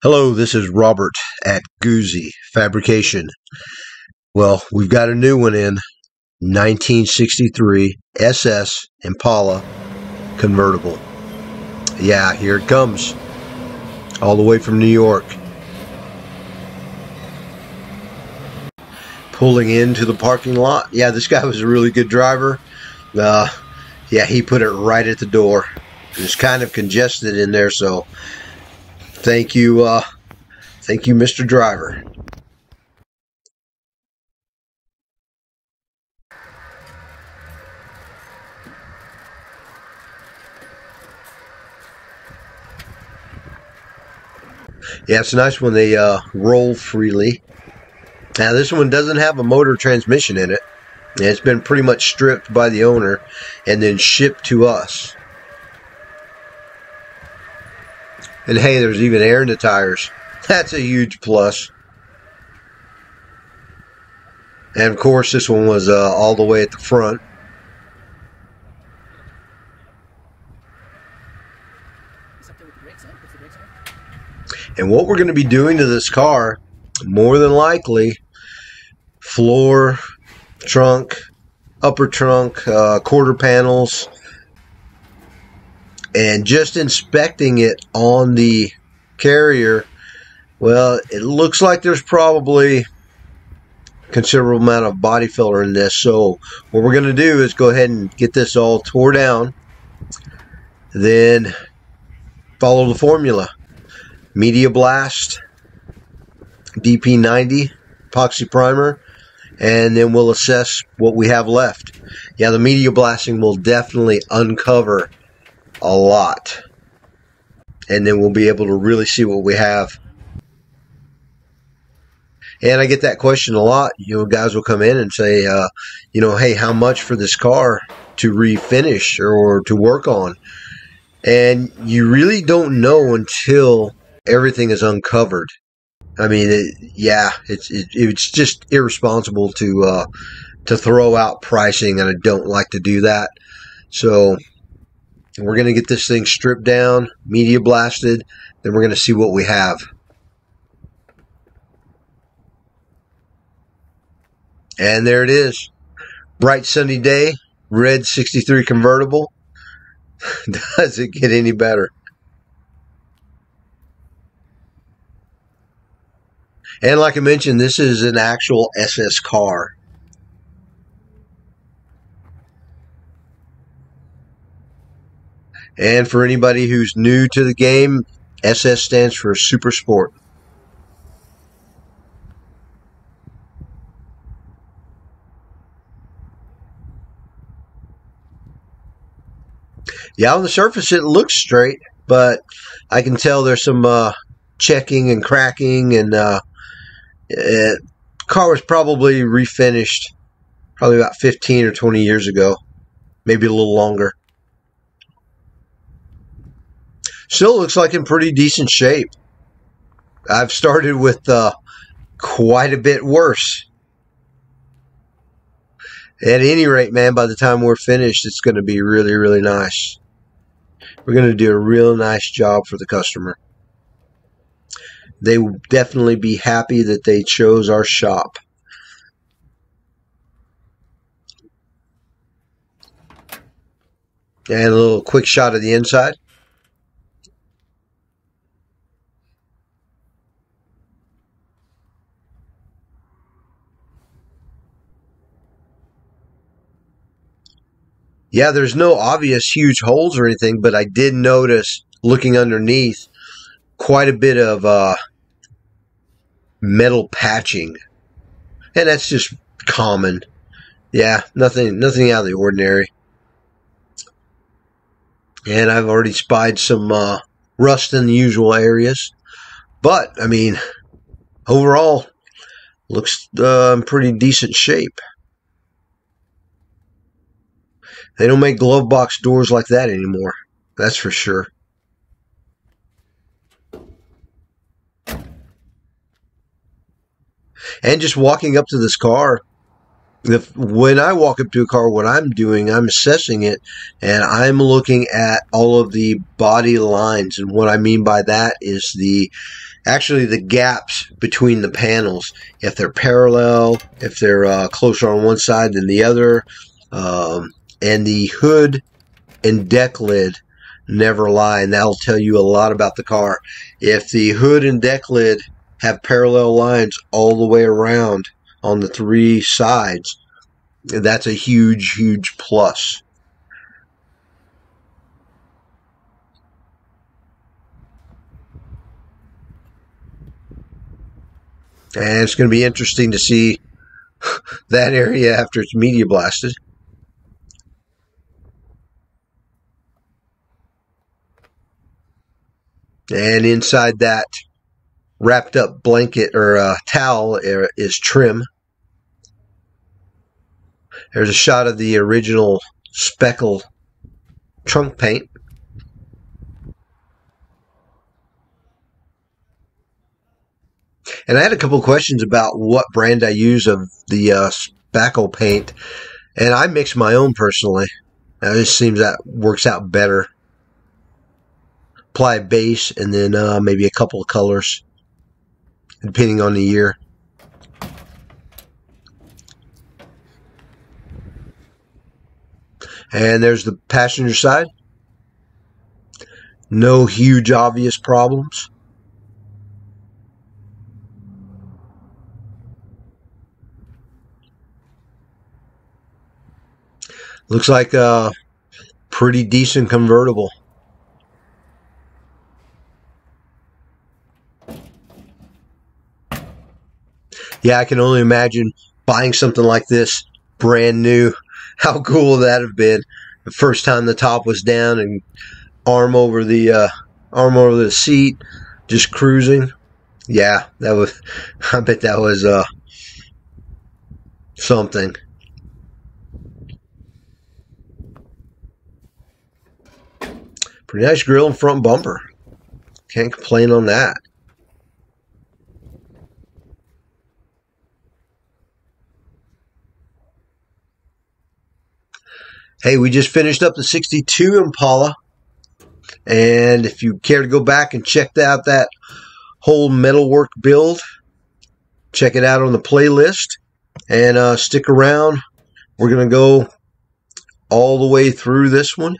Hello, this is Robert at Guzzi Fabrication. Well, we've got a new one in 1963 SS Impala convertible. Yeah, here it comes. All the way from New York. Pulling into the parking lot. Yeah, this guy was a really good driver. Uh, yeah, he put it right at the door. It was kind of congested in there, so Thank you, uh, thank you, Mr. Driver. Yeah, it's nice when they uh, roll freely. Now, this one doesn't have a motor transmission in it. It's been pretty much stripped by the owner and then shipped to us. And hey, there's even air in the tires. That's a huge plus. And of course, this one was uh, all the way at the front. And what we're going to be doing to this car, more than likely, floor, trunk, upper trunk, uh, quarter panels, and just inspecting it on the carrier, well, it looks like there's probably considerable amount of body filler in this. So what we're going to do is go ahead and get this all tore down. Then follow the formula. Media Blast, DP90, epoxy primer, and then we'll assess what we have left. Yeah, the media blasting will definitely uncover a lot. And then we'll be able to really see what we have. And I get that question a lot. You know, guys will come in and say, uh, you know, hey, how much for this car to refinish or to work on? And you really don't know until everything is uncovered. I mean, it, yeah, it's it, it's just irresponsible to uh, to throw out pricing, and I don't like to do that. So and we're going to get this thing stripped down, media blasted, then we're going to see what we have. And there it is. Bright sunny day, red 63 convertible. Does it get any better? And like I mentioned, this is an actual SS car. And for anybody who's new to the game, SS stands for Super Sport. Yeah, on the surface it looks straight, but I can tell there's some uh, checking and cracking, and uh, it, car was probably refinished probably about 15 or 20 years ago, maybe a little longer. Still looks like in pretty decent shape. I've started with uh, quite a bit worse. At any rate, man, by the time we're finished, it's going to be really, really nice. We're going to do a real nice job for the customer. They will definitely be happy that they chose our shop. And a little quick shot of the inside. Yeah, there's no obvious huge holes or anything, but I did notice looking underneath quite a bit of uh, metal patching, and that's just common. Yeah, nothing, nothing out of the ordinary. And I've already spied some uh, rust in the usual areas, but I mean, overall, looks uh, in pretty decent shape. They don't make glove box doors like that anymore. That's for sure. And just walking up to this car, the, when I walk up to a car, what I'm doing, I'm assessing it and I'm looking at all of the body lines. And what I mean by that is the actually the gaps between the panels. If they're parallel, if they're uh, closer on one side than the other, um, and the hood and deck lid never lie, and that'll tell you a lot about the car. If the hood and deck lid have parallel lines all the way around on the three sides, that's a huge, huge plus. And it's going to be interesting to see that area after it's media blasted. And inside that wrapped up blanket or uh, towel is trim. There's a shot of the original speckle trunk paint. And I had a couple questions about what brand I use of the uh, spackle paint, and I mix my own personally. It just seems that works out better. Apply a base and then uh, maybe a couple of colors, depending on the year. And there's the passenger side. No huge obvious problems. Looks like a pretty decent convertible. Yeah, I can only imagine buying something like this brand new. How cool would that have been? The first time the top was down and arm over the uh, arm over the seat, just cruising. Yeah, that was. I bet that was uh, something. Pretty nice grill and front bumper. Can't complain on that. Hey, we just finished up the 62 Impala. And if you care to go back and check out that whole metalwork build, check it out on the playlist. And uh, stick around. We're going to go all the way through this one.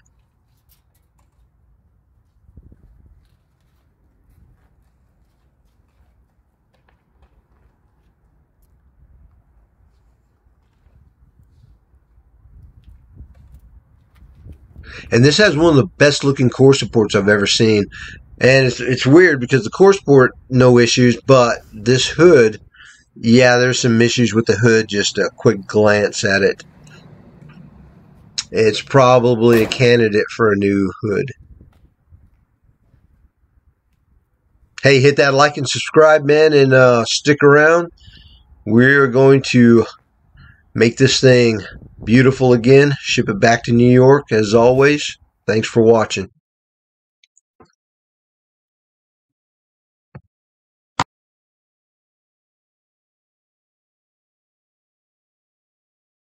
And this has one of the best looking core supports I've ever seen. And it's, it's weird because the core support, no issues, but this hood, yeah, there's some issues with the hood, just a quick glance at it. It's probably a candidate for a new hood. Hey, hit that like and subscribe, man, and uh, stick around. We're going to make this thing beautiful again. Ship it back to New York as always. Thanks for watching.